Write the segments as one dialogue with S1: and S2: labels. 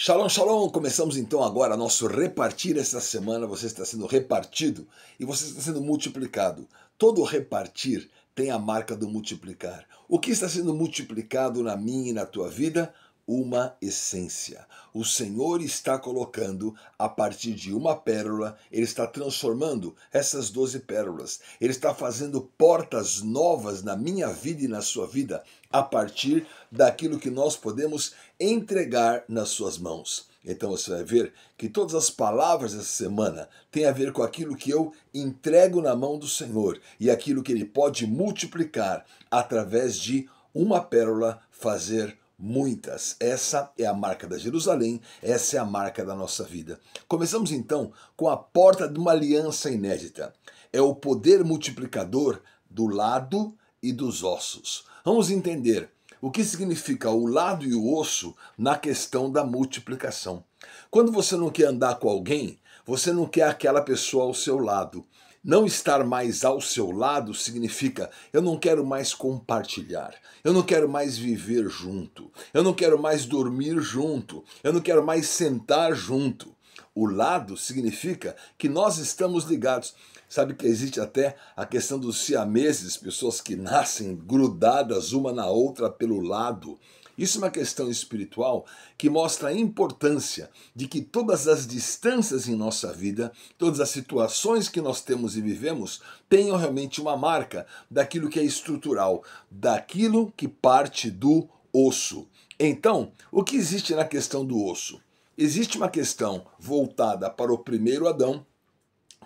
S1: Shalom, shalom! Começamos então agora nosso repartir esta semana. Você está sendo repartido e você está sendo multiplicado. Todo repartir tem a marca do multiplicar. O que está sendo multiplicado na minha e na tua vida? Uma essência. O Senhor está colocando, a partir de uma pérola, Ele está transformando essas doze pérolas. Ele está fazendo portas novas na minha vida e na sua vida, a partir daquilo que nós podemos entregar nas suas mãos. Então você vai ver que todas as palavras dessa semana têm a ver com aquilo que eu entrego na mão do Senhor e aquilo que Ele pode multiplicar através de uma pérola fazer muitas. Essa é a marca da Jerusalém, essa é a marca da nossa vida. Começamos então com a porta de uma aliança inédita. É o poder multiplicador do lado e dos ossos. Vamos entender o que significa o lado e o osso na questão da multiplicação. Quando você não quer andar com alguém, você não quer aquela pessoa ao seu lado. Não estar mais ao seu lado significa eu não quero mais compartilhar, eu não quero mais viver junto, eu não quero mais dormir junto, eu não quero mais sentar junto. O lado significa que nós estamos ligados. Sabe que existe até a questão dos siameses, pessoas que nascem grudadas uma na outra pelo lado. Isso é uma questão espiritual que mostra a importância de que todas as distâncias em nossa vida, todas as situações que nós temos e vivemos, tenham realmente uma marca daquilo que é estrutural, daquilo que parte do osso. Então, o que existe na questão do osso? Existe uma questão voltada para o primeiro Adão,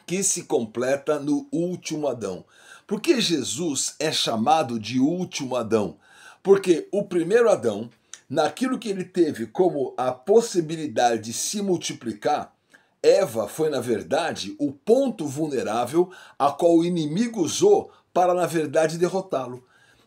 S1: que se completa no último Adão. Por que Jesus é chamado de último Adão? Porque o primeiro Adão, naquilo que ele teve como a possibilidade de se multiplicar, Eva foi, na verdade, o ponto vulnerável a qual o inimigo usou para, na verdade, derrotá-lo.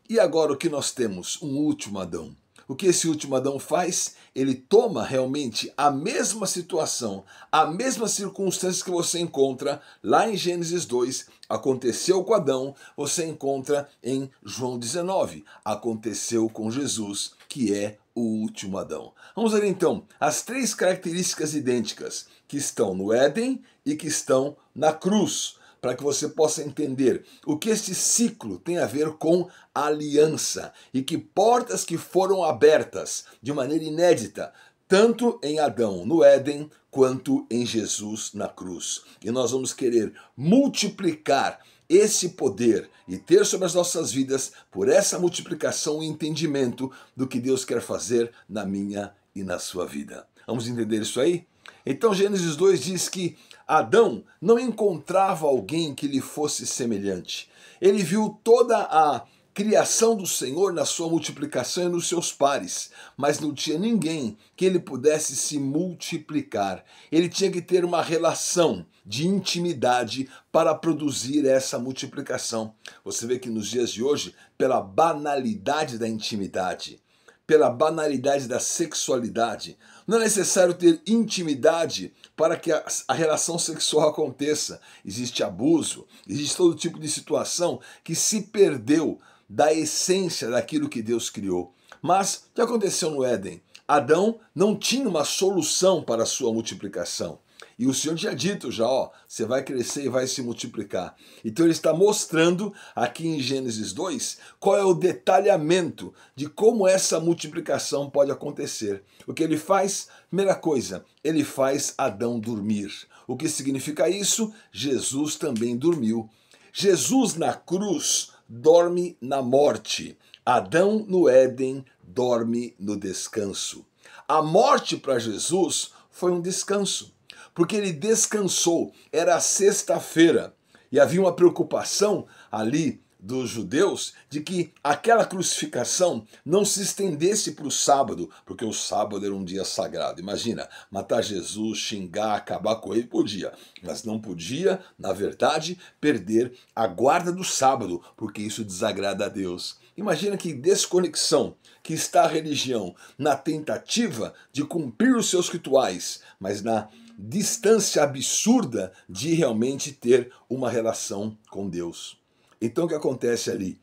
S1: E agora o que nós temos? Um último Adão. O que esse último Adão faz? Ele toma realmente a mesma situação, a mesma circunstância que você encontra lá em Gênesis 2, aconteceu com Adão, você encontra em João 19, aconteceu com Jesus, que é o último Adão. Vamos ver então as três características idênticas que estão no Éden e que estão na cruz para que você possa entender o que este ciclo tem a ver com aliança e que portas que foram abertas de maneira inédita, tanto em Adão no Éden quanto em Jesus na cruz. E nós vamos querer multiplicar esse poder e ter sobre as nossas vidas, por essa multiplicação, o entendimento do que Deus quer fazer na minha e na sua vida. Vamos entender isso aí? Então Gênesis 2 diz que Adão não encontrava alguém que lhe fosse semelhante. Ele viu toda a criação do Senhor na sua multiplicação e nos seus pares, mas não tinha ninguém que ele pudesse se multiplicar. Ele tinha que ter uma relação de intimidade para produzir essa multiplicação. Você vê que nos dias de hoje, pela banalidade da intimidade, pela banalidade da sexualidade. Não é necessário ter intimidade para que a, a, relação sexual aconteça. Existe abuso, existe todo tipo de situação que se perdeu da essência daquilo que Deus criou. Mas o que aconteceu no Éden? Adão não tinha uma solução para a sua multiplicação. E o Senhor tinha dito já, ó, você vai crescer e vai se multiplicar. Então ele está mostrando aqui em Gênesis 2 qual é o detalhamento de como essa multiplicação pode acontecer. O que ele faz? Primeira coisa, ele faz Adão dormir. O que significa isso? Jesus também dormiu. Jesus na cruz dorme na morte. Adão no Éden dorme no descanso. A morte para Jesus foi um descanso porque ele descansou. Era sexta-feira e havia uma preocupação ali dos judeus de que aquela crucificação não se estendesse para o sábado, porque o sábado era um dia sagrado. Imagina, matar Jesus, xingar, acabar com ele, podia, mas não podia, na verdade, perder a guarda do sábado, porque isso desagrada a Deus. Imagina que desconexão que está a religião na tentativa de cumprir os seus rituais, mas na distância absurda de realmente ter uma relação com Deus. Então o que acontece ali?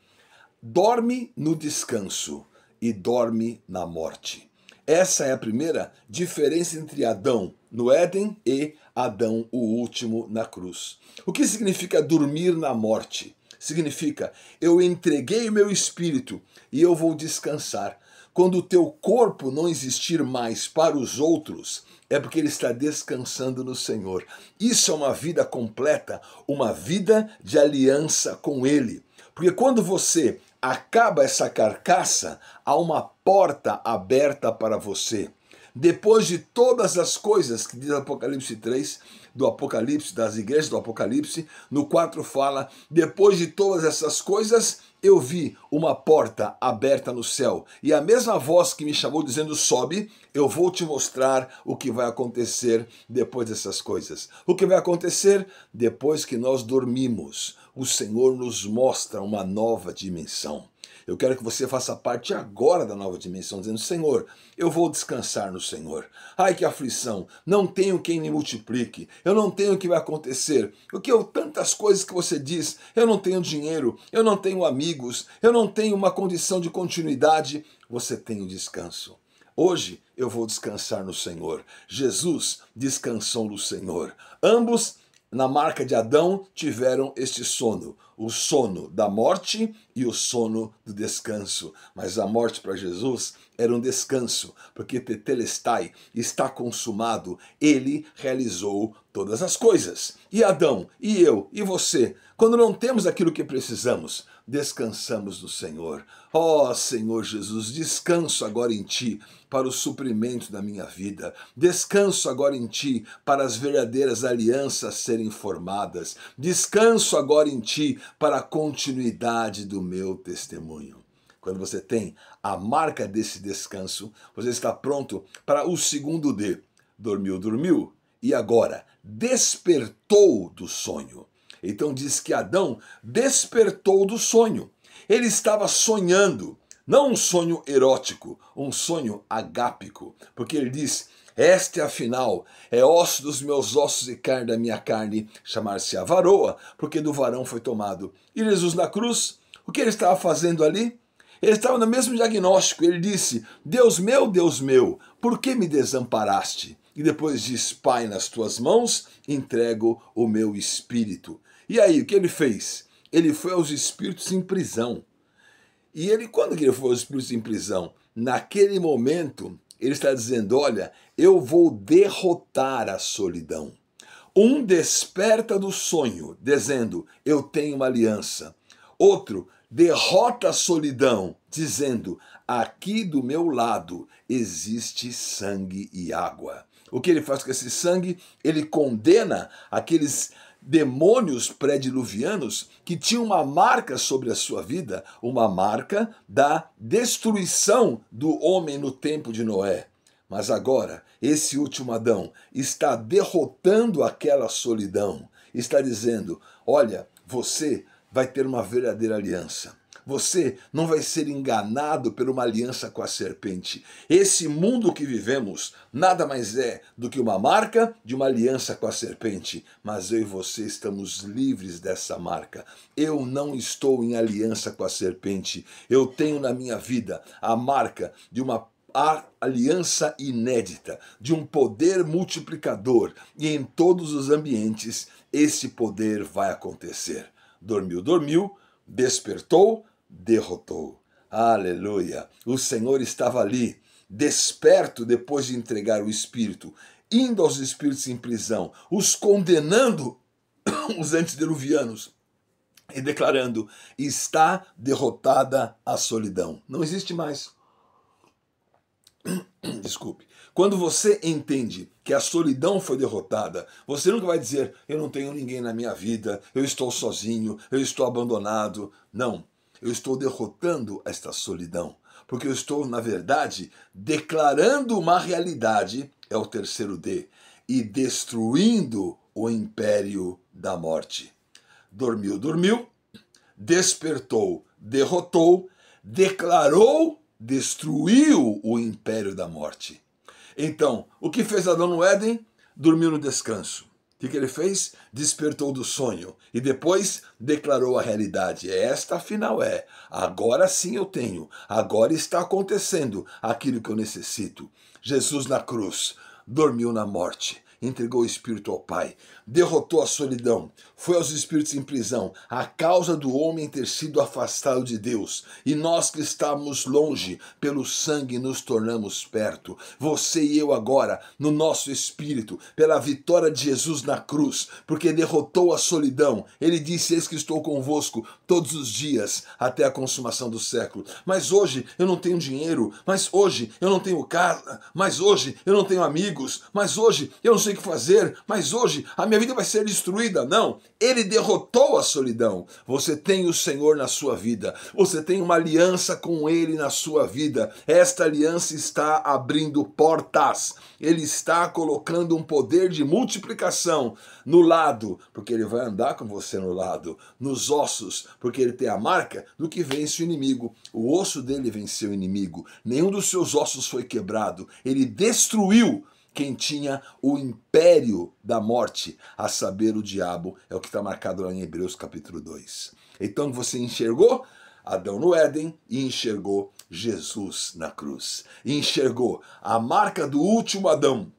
S1: Dorme no descanso e dorme na morte. Essa é a primeira diferença entre Adão no Éden e Adão, o último, na cruz. O que significa dormir na morte? Significa eu entreguei o meu espírito e eu vou descansar. Quando o teu corpo não existir mais para os outros, é porque ele está descansando no Senhor. Isso é uma vida completa, uma vida de aliança com Ele. Porque quando você acaba essa carcaça, há uma porta aberta para você. Depois de todas as coisas que diz Apocalipse 3, do Apocalipse, das igrejas do Apocalipse, no 4 fala: depois de todas essas coisas, eu vi uma porta aberta no céu, e a mesma voz que me chamou dizendo: sobe, eu vou te mostrar o que vai acontecer depois dessas coisas. O que vai acontecer depois que nós dormimos? O Senhor nos mostra uma nova dimensão. Eu quero que você faça parte agora da nova dimensão, dizendo: Senhor, eu vou descansar no Senhor. Ai que aflição! Não tenho quem me multiplique. Eu não tenho o que vai acontecer. O que eu tantas coisas que você diz. Eu não tenho dinheiro. Eu não tenho amigos. Eu não tenho uma condição de continuidade. Você tem o descanso. Hoje eu vou descansar no Senhor. Jesus descansou no Senhor. Ambos na marca de Adão tiveram este sono, o sono da morte e o sono do descanso. Mas a morte para Jesus era um descanso, porque tetelestai está consumado, ele realizou todas as coisas. E Adão, e eu, e você, quando não temos aquilo que precisamos, descansamos no Senhor. Ó oh, Senhor Jesus, descanso agora em Ti para o suprimento da minha vida. Descanso agora em Ti para as verdadeiras alianças serem formadas. Descanso agora em Ti para a continuidade do meu testemunho. Quando você tem a marca desse descanso, você está pronto para o segundo D. Dormiu, dormiu, e agora despertou do sonho. Então diz que Adão despertou do sonho. Ele estava sonhando, não um sonho erótico, um sonho agápico, porque ele diz: Este, afinal, é osso dos meus ossos e carne da minha carne, chamar-se a varoa, porque do varão foi tomado. E Jesus na cruz, o que ele estava fazendo ali? Ele estava no mesmo diagnóstico. Ele disse: Deus meu, Deus meu, por que me desamparaste? E depois diz: Pai, nas tuas mãos entrego o meu espírito. E aí, o que ele fez? Ele foi aos espíritos em prisão. E ele, quando ele foi aos espíritos em prisão? Naquele momento, ele está dizendo: Olha, eu vou derrotar a solidão. Um desperta do sonho, dizendo: Eu tenho uma aliança. Outro derrota a solidão, dizendo: Aqui do meu lado existe sangue e água. O que ele faz com esse sangue? Ele condena aqueles demônios pré-diluvianos que tinham uma marca sobre a sua vida, uma marca da destruição do homem no tempo de Noé. Mas agora, esse último Adão está derrotando aquela solidão, está dizendo: olha, você vai ter uma verdadeira aliança. Você não vai ser enganado por uma aliança com a serpente. Esse mundo que vivemos nada mais é do que uma marca de uma aliança com a serpente. Mas eu e você estamos livres dessa marca. Eu não estou em aliança com a serpente. Eu tenho na minha vida a marca de uma aliança inédita, de um poder multiplicador, e em todos os ambientes esse poder vai acontecer. Dormiu, dormiu, despertou, derrotou. Aleluia! O Senhor estava ali, desperto depois de entregar o Espírito, indo aos espíritos em prisão, os condenando, os antediluvianos, e declarando: está derrotada a solidão. Não existe mais. Desculpe. Quando você entende que a solidão foi derrotada, você nunca vai dizer: eu não tenho ninguém na minha vida, eu estou sozinho, eu estou abandonado. Não eu estou derrotando esta solidão, porque eu estou, na verdade, declarando uma realidade, é o terceiro D, e destruindo o império da morte. Dormiu, dormiu, despertou, derrotou, declarou, destruiu o império da morte. Então, o que fez Adão no Éden? Dormiu no descanso. Que, que ele fez? Despertou do sonho e depois declarou a realidade. Esta afinal é. Agora sim eu tenho. Agora está acontecendo aquilo que eu necessito. Jesus na cruz dormiu na morte entregou o espírito ao Pai, derrotou a solidão, foi aos espíritos em prisão, a causa do homem ter sido afastado de Deus, e nós que estávamos longe, pelo sangue nos tornamos perto. Você e eu agora, no nosso espírito, pela vitória de Jesus na cruz, porque derrotou a solidão. Ele disse: Eis que estou convosco todos os dias até a consumação do século. Mas hoje eu não tenho dinheiro, mas hoje eu não tenho casa, mas hoje eu não tenho amigos, mas hoje eu não sei o que fazer, mas hoje a minha vida vai ser destruída. Não, ele derrotou a solidão. Você tem o Senhor na sua vida. Você tem uma aliança com Ele na sua vida. Esta aliança está abrindo portas. Ele está colocando um poder de multiplicação no lado, porque Ele vai andar com você no lado. Nos ossos, porque Ele tem a marca do que vence o inimigo. O osso dele venceu o inimigo. Nenhum dos seus ossos foi quebrado. Ele destruiu quem tinha o império da morte, a saber, o diabo, é o que está marcado lá em Hebreus capítulo 2. Então você enxergou Adão no Éden e enxergou Jesus na cruz. E enxergou a marca do último Adão,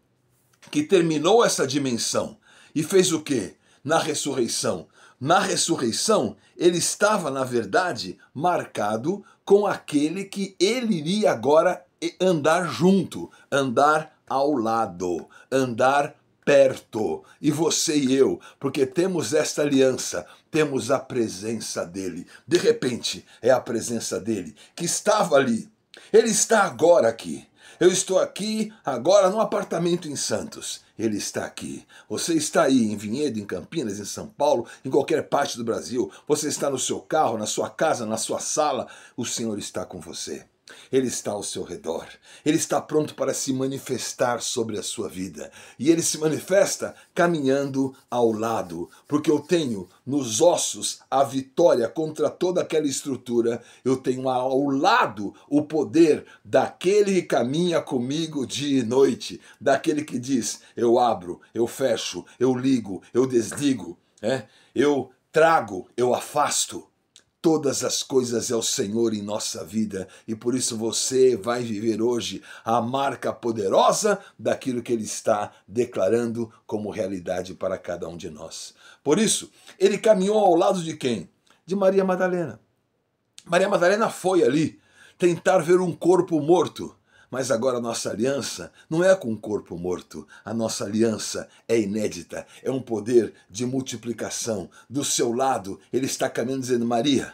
S1: que terminou essa dimensão e fez o que? Na ressurreição. Na ressurreição, ele estava, na verdade, marcado com aquele que ele iria agora andar junto, andar ao lado, andar perto, e você e eu, porque temos esta aliança, temos a presença dele. De repente, é a presença dele que estava ali. Ele está agora aqui. Eu estou aqui agora no apartamento em Santos. Ele está aqui. Você está aí em Vinhedo, em Campinas, em São Paulo, em qualquer parte do Brasil. Você está no seu carro, na sua casa, na sua sala. O Senhor está com você. Ele está ao seu redor. Ele está pronto para se manifestar sobre a sua vida. E ele se manifesta caminhando ao lado, porque eu tenho nos ossos a vitória contra toda aquela estrutura. Eu tenho ao lado o poder daquele que caminha comigo dia e noite, daquele que diz: eu abro, eu fecho, eu ligo, eu desligo, é? eu trago, eu afasto. Todas as coisas é o Senhor em nossa vida e por isso você vai viver hoje a marca poderosa daquilo que Ele está declarando como realidade para cada um de nós. Por isso, ele caminhou ao lado de quem? De Maria Madalena. Maria Madalena foi ali tentar ver um corpo morto. Mas agora a nossa aliança não é com um corpo morto. A nossa aliança é inédita, é um poder de multiplicação. Do seu lado, ele está caminhando dizendo: Maria,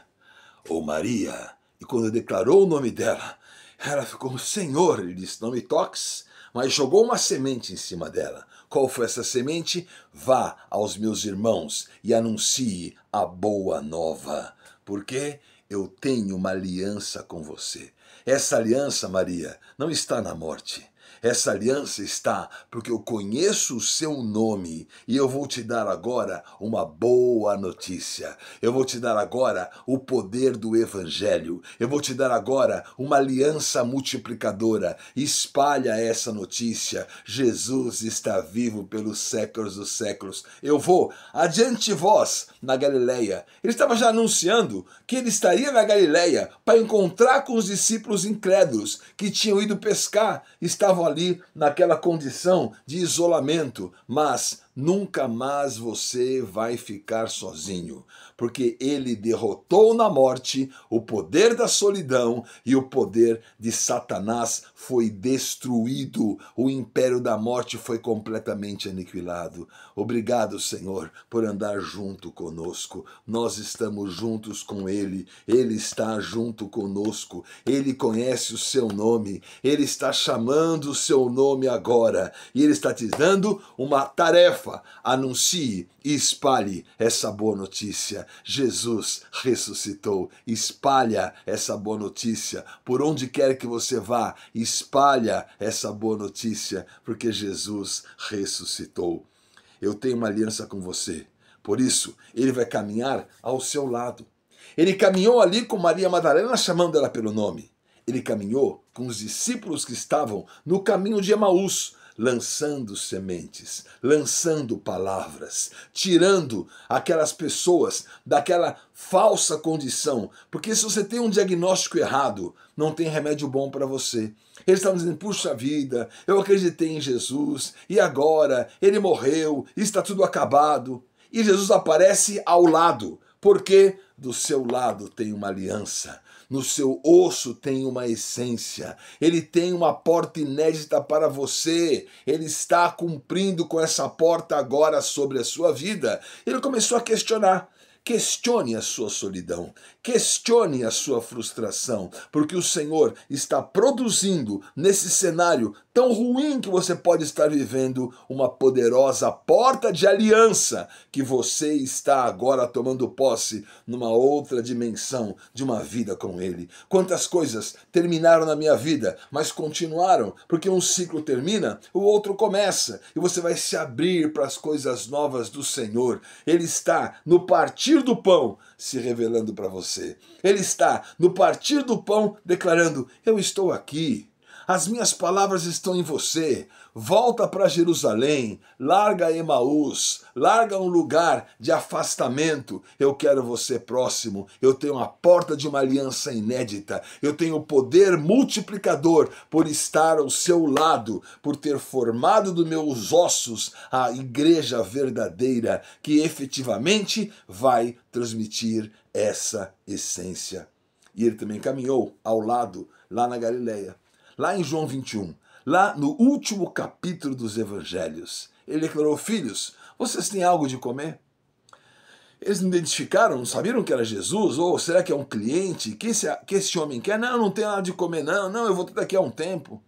S1: ou Maria. E quando declarou o nome dela, ela ficou: Senhor, ele disse: Não me toques. Mas jogou uma semente em cima dela. Qual foi essa semente? Vá aos meus irmãos e anuncie a boa nova. Porque eu tenho uma aliança com você. Essa aliança, Maria, não está na morte. Essa aliança está porque eu conheço o seu nome e eu vou te dar agora uma boa notícia. Eu vou te dar agora o poder do evangelho. Eu vou te dar agora uma aliança multiplicadora. Espalha essa notícia. Jesus está vivo pelos séculos dos séculos. Eu vou adiante vós na Galileia. Ele estava já anunciando que ele estaria na Galileia para encontrar com os discípulos incrédulos que tinham ido pescar, estavam ali naquela condição de isolamento, mas nunca mais você vai ficar sozinho, porque ele derrotou na morte o poder da solidão e o poder de Satanás foi destruído. O império da morte foi completamente aniquilado. Obrigado, Senhor, por andar junto conosco. Nós estamos juntos com ele. Ele está junto conosco. Ele conhece o seu nome. Ele está chamando o seu nome agora e ele está te dando uma tarefa anuncie e espalhe essa boa notícia. Jesus ressuscitou. Espalha essa boa notícia. Por onde quer que você vá, espalha essa boa notícia, porque Jesus ressuscitou. Eu tenho uma aliança com você. Por isso, ele vai caminhar ao seu lado. Ele caminhou ali com Maria Madalena, chamando ela pelo nome. Ele caminhou com os discípulos que estavam no caminho de Emaús, lançando sementes, lançando palavras, tirando aquelas pessoas daquela falsa condição. Porque se você tem um diagnóstico errado, não tem remédio bom para você. Eles estavam dizendo: puxa vida, eu acreditei em Jesus e agora ele morreu, está tudo acabado. E Jesus aparece ao lado, porque do seu lado tem uma aliança, no seu osso tem uma essência, ele tem uma porta inédita para você, ele está cumprindo com essa porta agora sobre a sua vida. Ele começou a questionar. Questione a sua solidão, questione a sua frustração, porque o Senhor está produzindo nesse cenário tão ruim que você pode estar vivendo uma poderosa porta de aliança que você está agora tomando posse numa outra dimensão de uma vida com Ele. Quantas coisas terminaram na minha vida, mas continuaram, porque um ciclo termina, o outro começa e você vai se abrir para as coisas novas do Senhor. Ele está no partir do pão se revelando para você. Ele está no partir do pão declarando: Eu estou aqui. As minhas palavras estão em você. Volta para Jerusalém, larga Emaús, larga um lugar de afastamento. Eu quero você próximo. Eu tenho a porta de uma aliança inédita. Eu tenho o poder multiplicador por estar ao seu lado, por ter formado dos meus ossos a igreja verdadeira que efetivamente vai transmitir essa essência. E ele também caminhou ao lado lá na Galileia lá em João 21, lá no último capítulo dos evangelhos. Ele declarou: Filhos, vocês têm algo de comer? Eles não identificaram, não sabiam que era Jesus? Ou será que é um cliente? Que esse, que esse homem quer? Não, não tem nada de comer, não. Não, eu vou ter daqui a um tempo.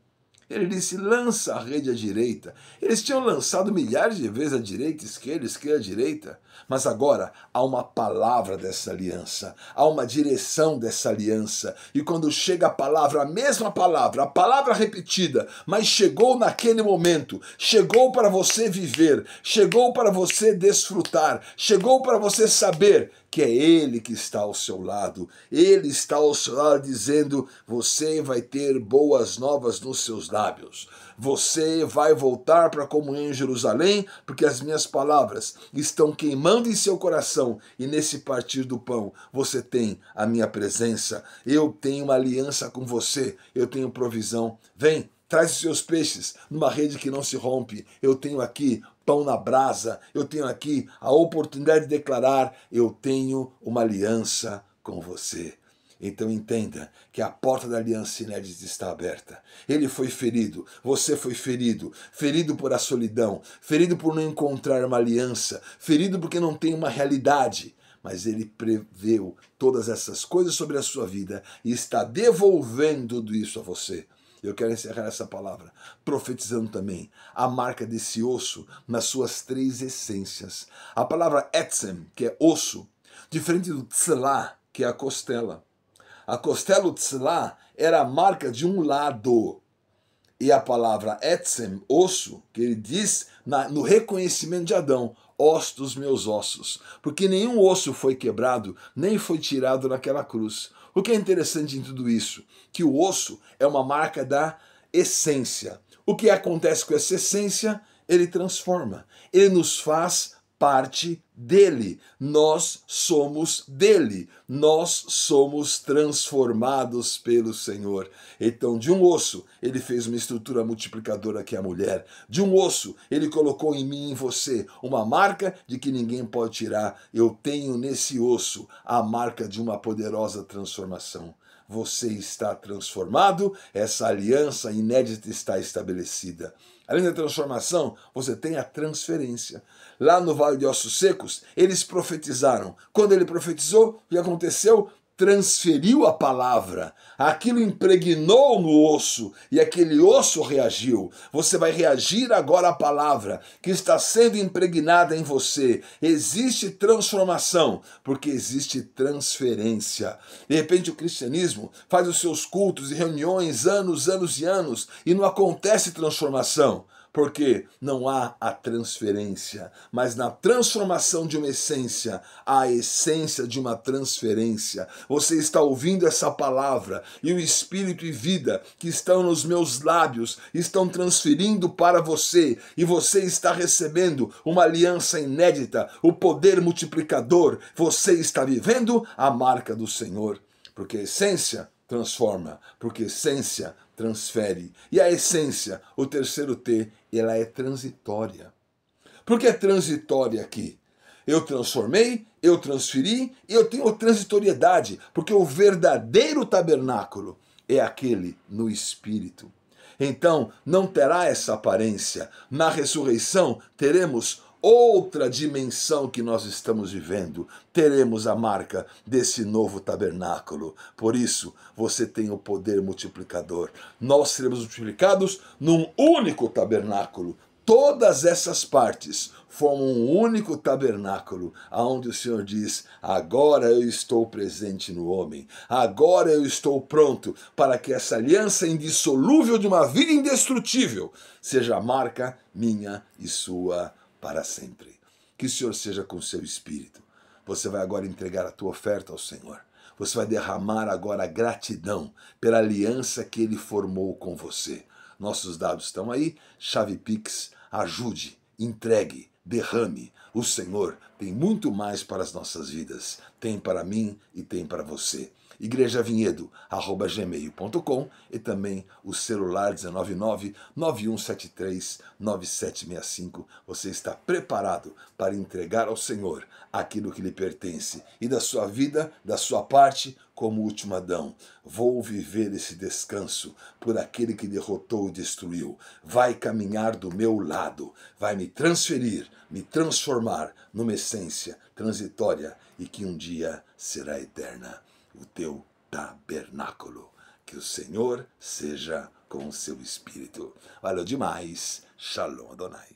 S1: Ele disse: lança a rede à direita. Eles tinham lançado milhares de vezes à direita, esquerda, esquerda, direita. Mas agora há uma palavra dessa aliança, há uma direção dessa aliança. E quando chega a palavra, a mesma palavra, a palavra repetida, mas chegou naquele momento, chegou para você viver, chegou para você desfrutar, chegou para você saber que é Ele que está ao seu lado. Ele está ao seu lado dizendo: você vai ter boas novas nos seus lábios. Você vai voltar para a comunhão em Jerusalém, porque as minhas palavras estão queimando em seu coração, e nesse partir do pão você tem a minha presença. Eu tenho uma aliança com você, eu tenho provisão. Vem, traz os seus peixes numa rede que não se rompe. Eu tenho aqui pão na brasa, eu tenho aqui a oportunidade de declarar: eu tenho uma aliança com você. Então entenda que a porta da aliança inédita está aberta. Ele foi ferido, você foi ferido, ferido por a solidão, ferido por não encontrar uma aliança, ferido porque não tem uma realidade. Mas ele preveu todas essas coisas sobre a sua vida e está devolvendo tudo isso a você. Eu quero encerrar essa palavra profetizando também a marca desse osso nas suas três essências. A palavra etzem, que é osso, diferente do tzlah, que é a costela. A costela tzlah era a marca de um lado. E a palavra etzem, osso, que ele diz na, no reconhecimento de Adão, osso dos meus ossos. Porque nenhum osso foi quebrado, nem foi tirado naquela cruz. O que é interessante em tudo isso? Que o osso é uma marca da essência. O que acontece com essa essência? Ele transforma, ele nos faz parte dele. Nós somos dele. Nós somos transformados pelo Senhor. Então, de um osso, ele fez uma estrutura multiplicadora que é a mulher. De um osso, ele colocou em mim e em você uma marca de que ninguém pode tirar. Eu tenho nesse osso a marca de uma poderosa transformação você está transformado, essa aliança inédita está estabelecida. Além da transformação, você tem a transferência. Lá no Vale de Ossos Secos, eles profetizaram. Quando ele profetizou, o que aconteceu? transferiu a palavra, aquilo impregnou no osso e aquele osso reagiu. Você vai reagir agora à palavra que está sendo impregnada em você. Existe transformação, porque existe transferência. De repente, o cristianismo faz os seus cultos e reuniões anos, anos e anos e não acontece transformação porque não há a transferência, mas na transformação de uma essência, há a essência de uma transferência. Você está ouvindo essa palavra e o espírito e vida que estão nos meus lábios estão transferindo para você e você está recebendo uma aliança inédita, o poder multiplicador. Você está vivendo a marca do Senhor, porque a essência transforma, porque a essência transfere. E a essência, o terceiro T, ela é transitória. Por que é transitória aqui? Eu transformei, eu transferi e eu tenho transitoriedade, porque o verdadeiro tabernáculo é aquele no espírito. Então, não terá essa aparência. Na ressurreição, teremos outra dimensão que nós estamos vivendo. Teremos a marca desse novo tabernáculo. Por isso, você tem o poder multiplicador. Nós seremos multiplicados num único tabernáculo. Todas essas partes formam um único tabernáculo, aonde o Senhor diz: Agora eu estou presente no homem, agora eu estou pronto para que essa aliança indissolúvel de uma vida indestrutível seja a marca minha e sua para sempre. Que o Senhor seja com o seu espírito. Você vai agora entregar a tua oferta ao Senhor. Você vai derramar agora gratidão pela aliança que ele formou com você. Nossos dados estão aí. Chave Pix, ajude, entregue, derrame. O Senhor tem muito mais para as nossas vidas. Tem para mim e tem para você igrejavinhedo@gmail.com e também o celular 199 9173 9765. Você está preparado para entregar ao Senhor aquilo que lhe pertence e da sua vida, da sua parte, como último Adão. Vou viver esse descanso por aquele que derrotou e destruiu. Vai caminhar do meu lado, vai me transferir, me transformar numa essência transitória e que um dia será eterna o teu tabernáculo. Que o Senhor seja com o seu espírito. Valeu demais. Shalom Adonai.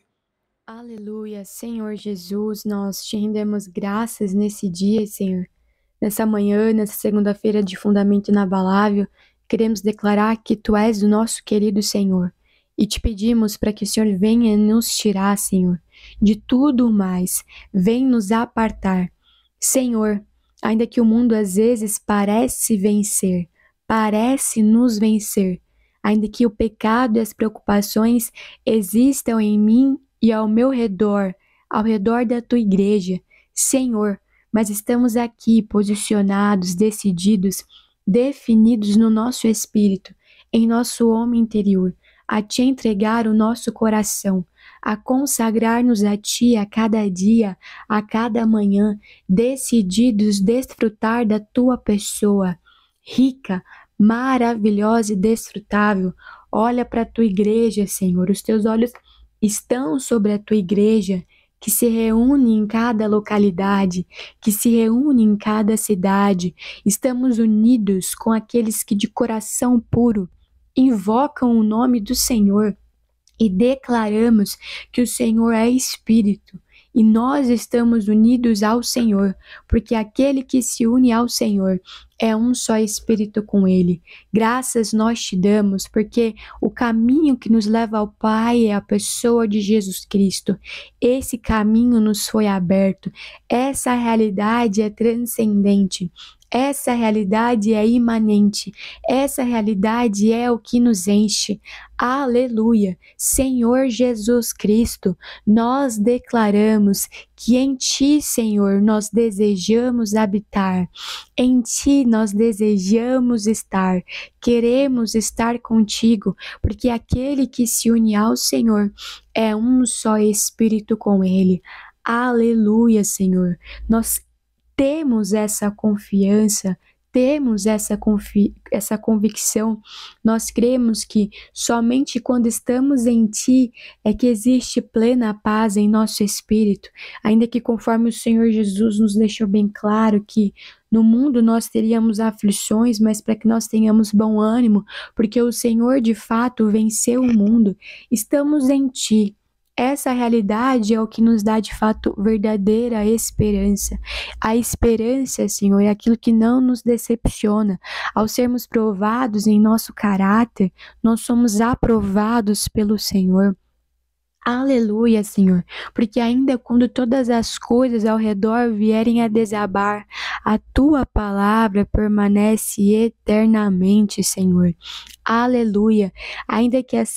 S2: Aleluia, Senhor Jesus, nós te rendemos graças nesse dia, Senhor. Nessa manhã, nessa segunda-feira de fundamento inabalável, queremos declarar que tu és o nosso querido Senhor e te pedimos para que o Senhor venha nos tirar, Senhor, de tudo mais, vem nos apartar. Senhor, Ainda que o mundo às vezes parece vencer, parece nos vencer, ainda que o pecado e as preocupações existam em mim e ao meu redor, ao redor da tua igreja, Senhor, mas estamos aqui posicionados, decididos, definidos no nosso espírito, em nosso homem interior, a te entregar o nosso coração, a consagrar-nos a Ti a cada dia, a cada manhã, decididos desfrutar da Tua pessoa, rica, maravilhosa e desfrutável. Olha para a Tua igreja, Senhor, os Teus olhos estão sobre a Tua igreja que se reúne em cada localidade, que se reúne em cada cidade. Estamos unidos com aqueles que de coração puro invocam o nome do Senhor e declaramos que o Senhor é Espírito e nós estamos unidos ao Senhor, porque aquele que se une ao Senhor é um só espírito com ele. Graças nós te damos, porque o caminho que nos leva ao Pai é a pessoa de Jesus Cristo. Esse caminho nos foi aberto. Essa realidade é transcendente. Essa realidade é imanente, essa realidade é o que nos enche. Aleluia! Senhor Jesus Cristo, nós declaramos que em Ti, Senhor, nós desejamos habitar, em Ti nós desejamos estar, queremos estar contigo, porque aquele que se une ao Senhor é um só Espírito com Ele. Aleluia, Senhor. Nós temos essa confiança, temos essa, essa convicção, nós cremos que somente quando estamos em Ti é que existe plena paz em nosso espírito, ainda que conforme o Senhor Jesus nos deixou bem claro que no mundo nós teríamos aflições, mas para que nós tenhamos bom ânimo, porque o Senhor de fato venceu o mundo, estamos em Ti essa realidade é o que nos dá de fato verdadeira esperança. A esperança, Senhor, é aquilo que não nos decepciona. Ao sermos provados em nosso caráter, nós somos aprovados pelo Senhor. Aleluia, Senhor, porque ainda quando todas as coisas ao redor vierem a desabar, a tua palavra permanece eternamente, Senhor. Aleluia. Ainda que as,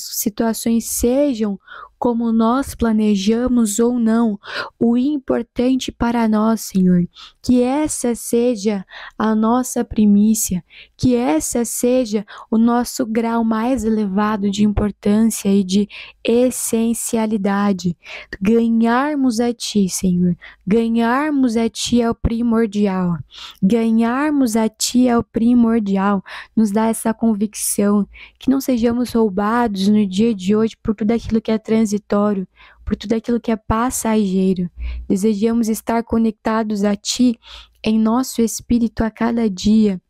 S2: situações sejam como nós planejamos ou não, o importante para nós, Senhor, que essa seja a nossa primícia, que essa seja o nosso grau mais elevado de importância e de essencialidade. Ganharmos a Ti, Senhor, ganharmos a Ti é o primordial, ganharmos a Ti é o primordial, nos dá essa convicção, que não sejamos roubados no dia de hoje por tudo aquilo que é trans transitório, por tudo aquilo que é passageiro. Desejamos estar conectados a Ti em nosso espírito a cada dia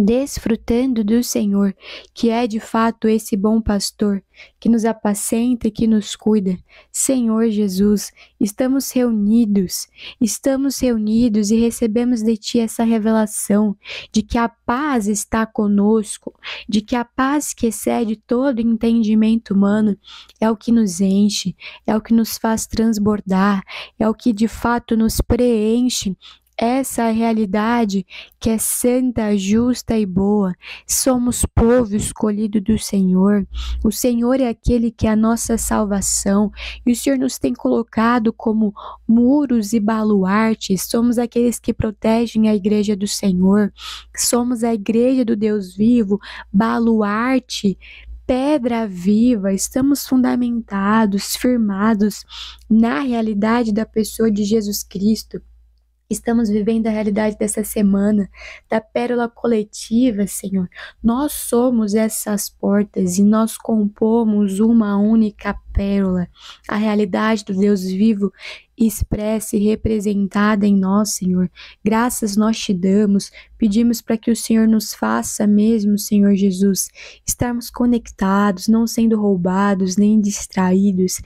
S2: desfrutando do Senhor, que é de fato esse bom pastor, que nos apacenta e que nos cuida. Senhor Jesus, estamos reunidos, estamos reunidos e recebemos de Ti essa revelação de que a paz está conosco, de que a paz que excede todo entendimento humano é o que nos enche, é o que nos faz transbordar, é o que de fato nos preenche essa realidade que é santa, justa e boa. Somos povo escolhido do Senhor. O Senhor é aquele que é a nossa salvação e o Senhor nos tem colocado como muros e baluartes. Somos aqueles que protegem a igreja do Senhor. Somos a igreja do Deus vivo, baluarte pedra viva, estamos fundamentados, firmados na realidade da pessoa de Jesus Cristo. Estamos vivendo a realidade dessa semana, da pérola coletiva, Senhor. Nós somos essas portas e nós compomos uma única pérola, a realidade do Deus vivo expressa e representada em nós, Senhor. Graças nós te damos, pedimos para que o Senhor nos faça mesmo, Senhor Jesus, estarmos conectados, não sendo roubados nem distraídos,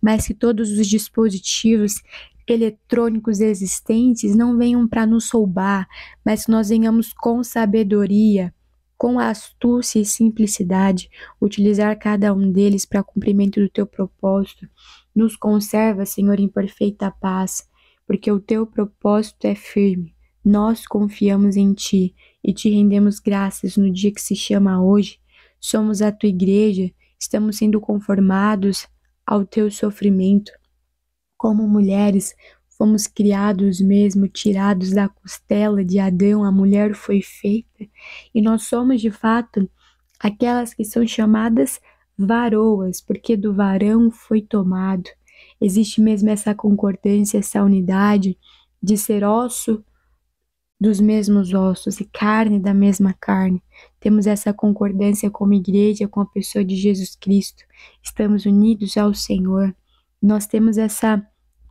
S2: mas que todos os dispositivos eletrônicos existentes não venham para nos roubar, mas que nós venhamos com sabedoria, com astúcia e simplicidade, utilizar cada um deles para cumprimento do teu propósito. Nos conserva, Senhor, em perfeita paz, porque o teu propósito é firme. Nós confiamos em ti e te rendemos graças no dia que se chama hoje. Somos a tua igreja, estamos sendo conformados ao teu sofrimento como mulheres, fomos criados mesmo, tirados da costela de Adão, a mulher foi feita, e nós somos de fato aquelas que são chamadas varoas, porque do varão foi tomado. Existe mesmo essa concordância, essa unidade de ser osso dos mesmos ossos e carne da mesma carne. Temos essa concordância como igreja com a pessoa de Jesus Cristo. Estamos unidos ao Senhor. Nós temos essa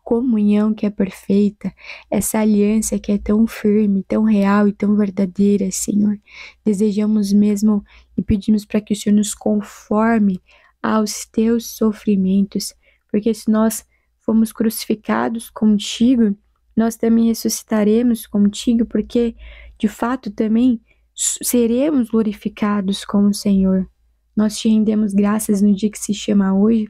S2: comunhão que é perfeita, essa aliança que é tão firme, tão real e tão verdadeira, Senhor. Desejamos mesmo e pedimos para que o Senhor nos conforme aos teus sofrimentos, porque se nós fomos crucificados contigo, nós também ressuscitaremos contigo, porque de fato também seremos glorificados com o Senhor. Nós te rendemos graças no dia que se chama hoje,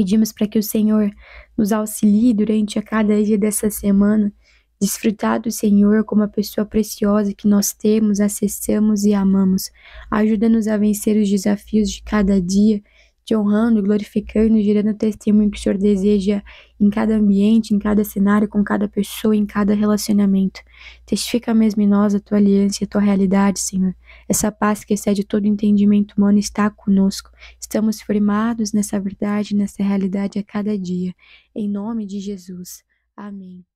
S2: Pedimos para que o Senhor nos auxilie durante a cada dia dessa semana, desfrutar do Senhor como a pessoa preciosa que nós temos, acessamos e amamos. Ajuda-nos a vencer os desafios de cada dia te honrando, glorificando gerando o testemunho que o Senhor deseja em cada ambiente, em cada cenário, com cada pessoa, em cada relacionamento. Testifica mesmo em nós a tua aliança e a tua realidade, Senhor. Essa paz que excede todo entendimento humano está conosco. Estamos firmados nessa verdade, nessa realidade a cada dia. Em nome de Jesus. Amém.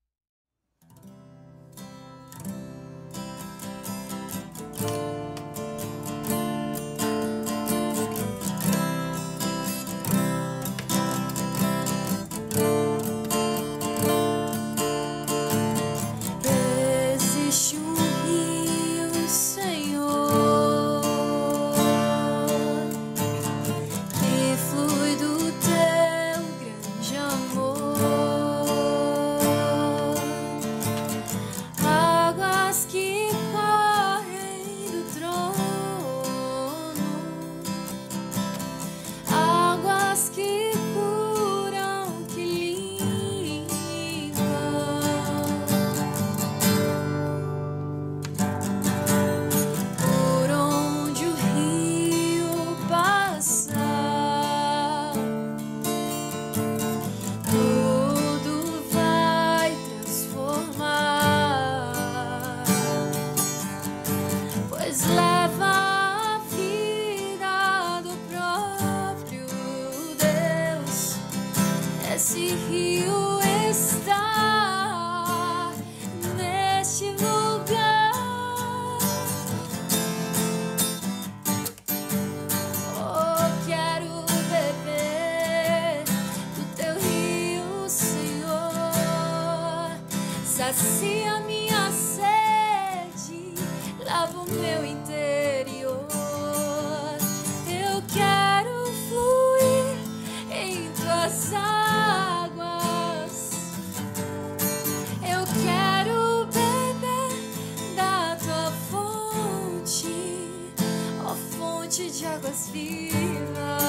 S3: Viva.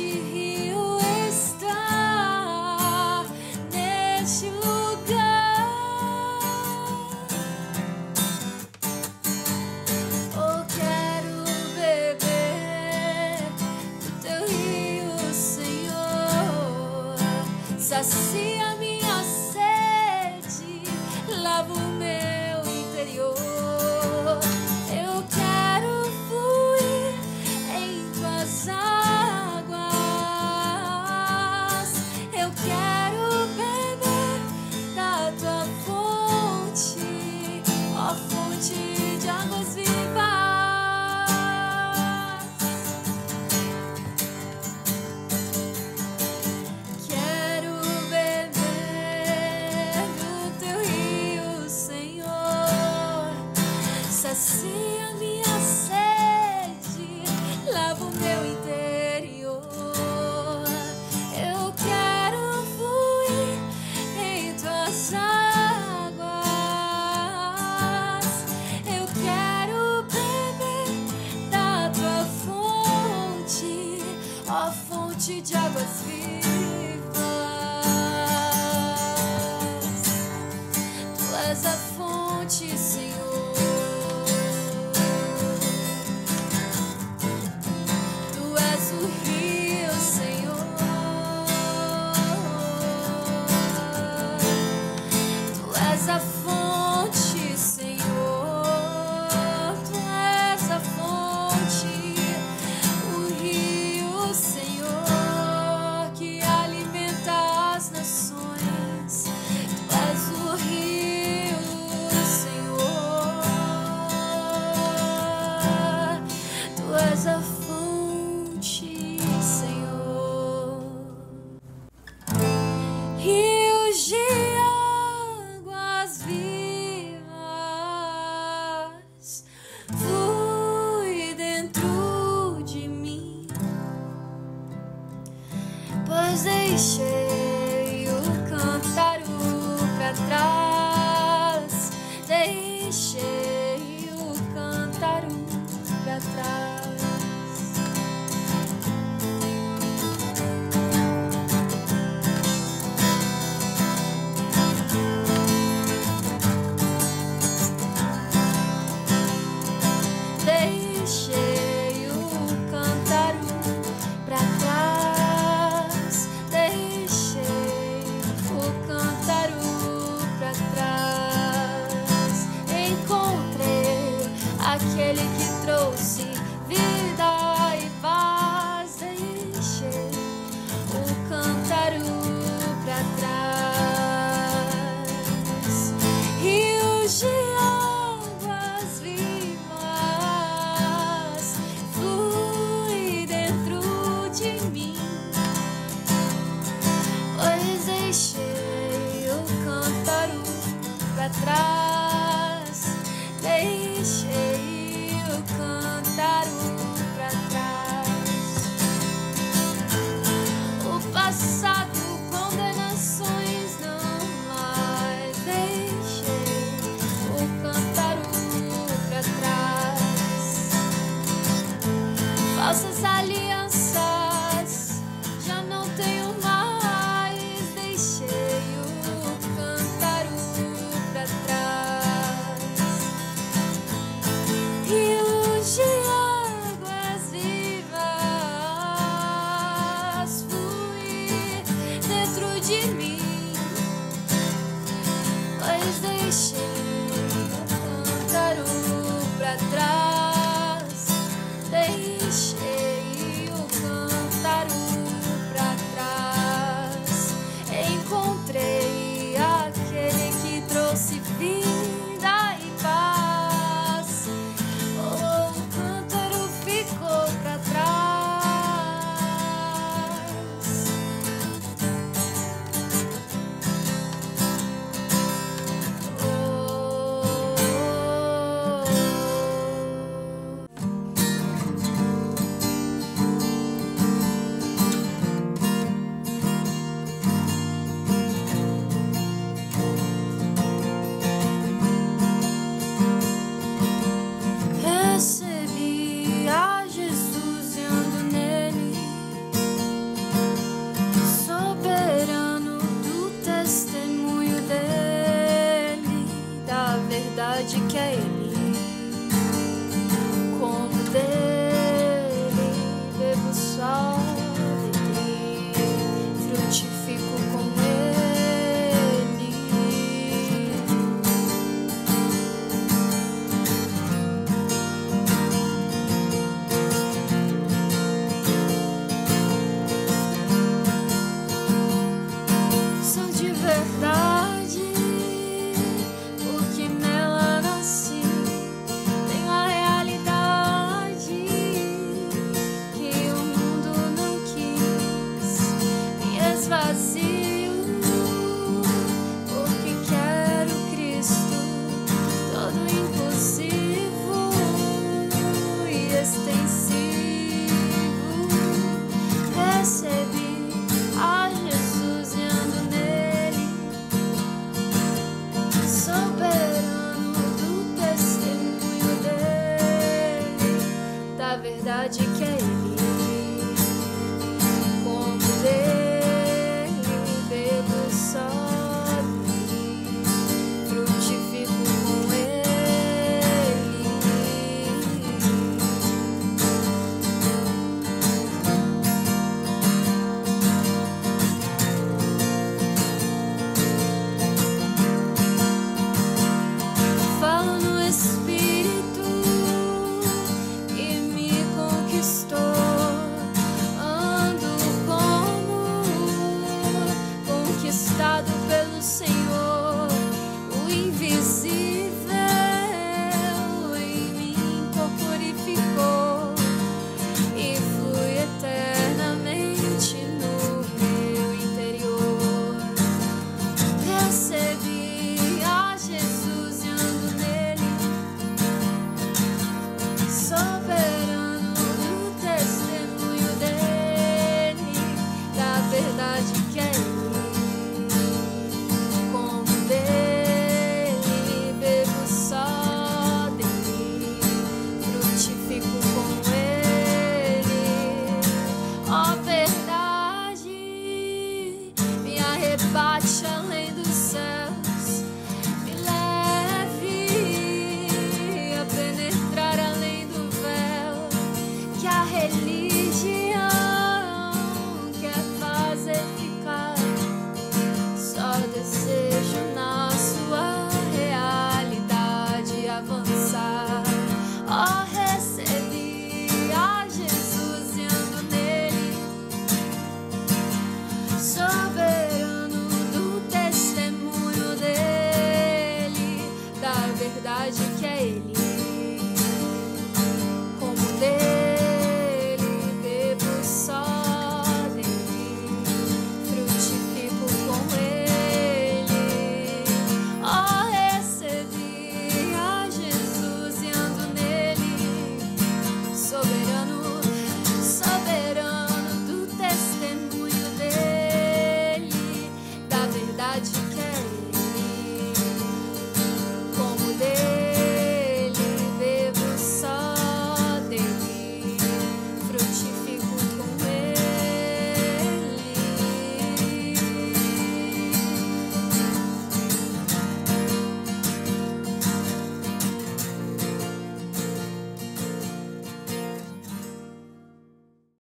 S3: E este verdade